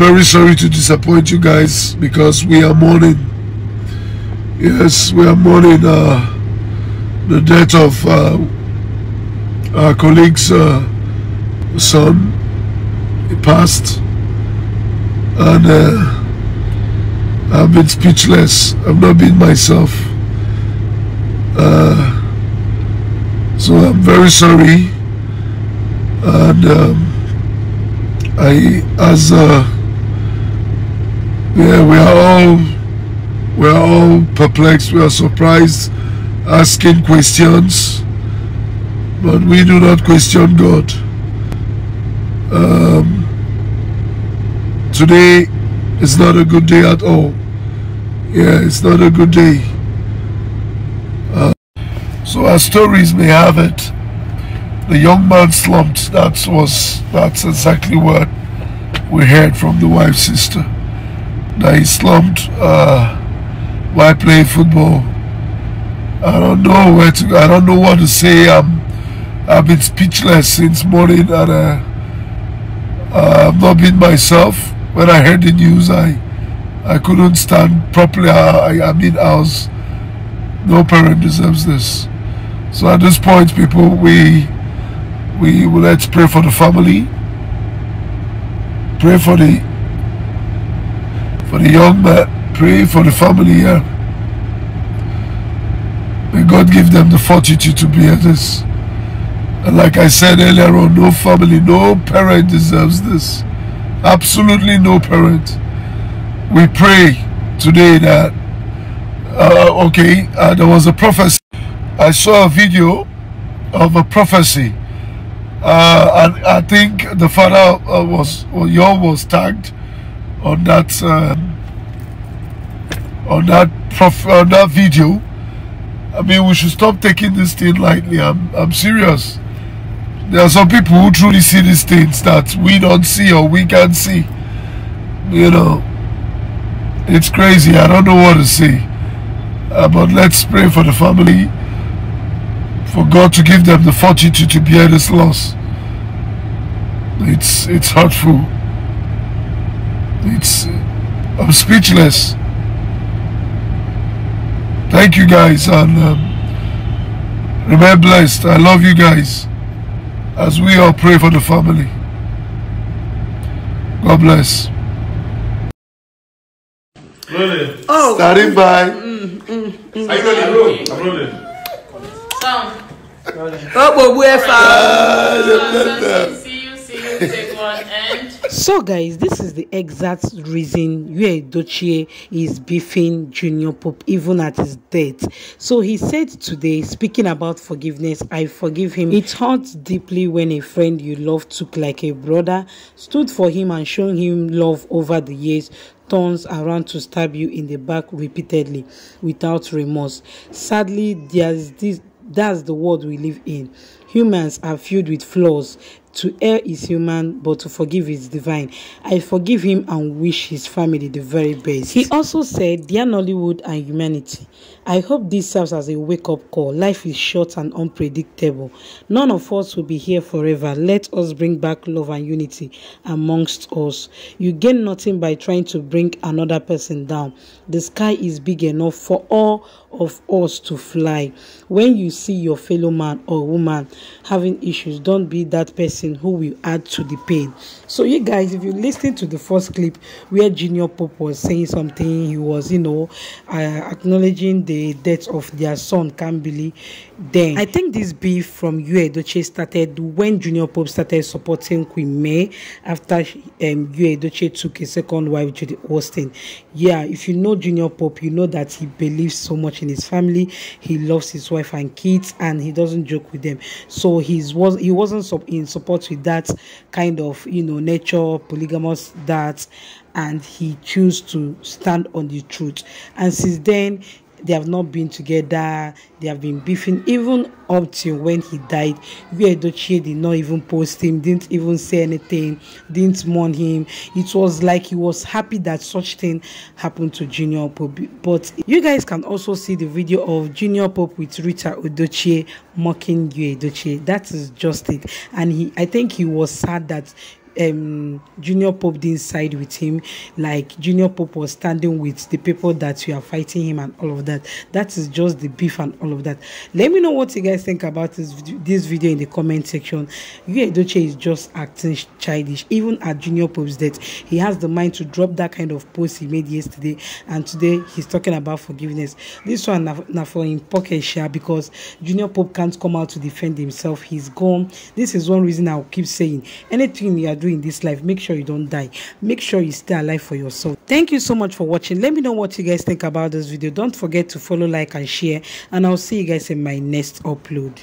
Very sorry to disappoint you guys because we are mourning. Yes, we are mourning uh, the death of uh, our colleague's uh, son. He passed, and uh, I've been speechless. I've not been myself. Uh, so I'm very sorry, and um, I, as uh, yeah, we are all we are all perplexed. We are surprised, asking questions, but we do not question God. Um, today is not a good day at all. Yeah, it's not a good day. Uh, so as stories may have it, the young man slumped. That was that's exactly what we heard from the wife's sister that he slumped uh, while playing football. I don't know where to. I don't know what to say. I'm. I've been speechless since morning, and uh, uh, I've not been myself. When I heard the news, I I couldn't stand properly. I, I mean, I was. No parent deserves this. So at this point, people, we we will let's pray for the family. Pray for the for the young man. Pray for the family here. May God give them the fortitude to bear this. And like I said earlier on, no family, no parent deserves this. Absolutely no parent. We pray today that, uh, okay, uh, there was a prophecy. I saw a video of a prophecy. Uh, and I think the father uh, was, or Yul was tagged on that um, on that prof on that video. I mean, we should stop taking this thing lightly. I'm I'm serious. There are some people who truly see these things that we don't see or we can't see. You know, it's crazy. I don't know what to say. Uh, but let's pray for the family, for God to give them the fortitude to bear this loss. It's it's hurtful. It's I'm speechless. Thank you guys and um, remain blessed. I love you guys as we all pray for the family. God bless. Rolling. Oh, Starting by Are you rolling, bro? I'm rolling. Sound. oh, but we're Uh, So, guys, this is the exact reason Yul Edochie is beefing Junior Pope even at his death. So, he said today, speaking about forgiveness, I forgive him. It hurts deeply when a friend you love took like a brother, stood for him, and shown him love over the years turns around to stab you in the back repeatedly without remorse. Sadly, there's this that's the world we live in. Humans are filled with flaws. To err is human, but to forgive is divine. I forgive him and wish his family the very best. He also said, Dear Nollywood and humanity, I hope this serves as a wake up call. Life is short and unpredictable. None of us will be here forever. Let us bring back love and unity amongst us. You gain nothing by trying to bring another person down. The sky is big enough for all of us to fly. When you see your fellow man or woman having issues, don't be that person who will add to the pain. So, you guys, if you listen to the first clip where Junior Pope was saying something, he was, you know, uh, acknowledging the death of their son, Kambili. Then, I think this beef from Yul started when Junior Pope started supporting Queen May after um, Yul took a second wife, Judy Austin. Yeah, if you know Junior Pope, you know that he believes so much in his family. He loves his wife and kids, and he doesn't joke with them. So he's was he wasn't in support with that kind of you know nature polygamous that, and he chose to stand on the truth. And since then, they have not been together they have been beefing even up till when he died where did not even post him didn't even say anything didn't mourn him. It was like he was happy that such thing happened to junior pope. But you guys can also see the video of junior pope with rita Edochie mocking Edochie. that is just it. And he i think he was sad that um junior pope didn't side with him. Like junior pope was standing with the people that you are fighting him and all of that. That is just the beef and all of that. Let me know what you guys think about this this video in the comment section. Yul Edochie is just acting childish even at junior pope's death. He has the mind to drop that kind of post he made yesterday and today he's talking about forgiveness. This one now for in pocket share because junior pope can't come out to defend himself. He's gone. This is one reason i'll keep saying anything you are doing in this life make sure you don't die. Make sure you stay alive for yourself thank you so much for watching. Let me know what you guys think about this video. Don't forget to follow like and share. And i'll see you guys in my next upload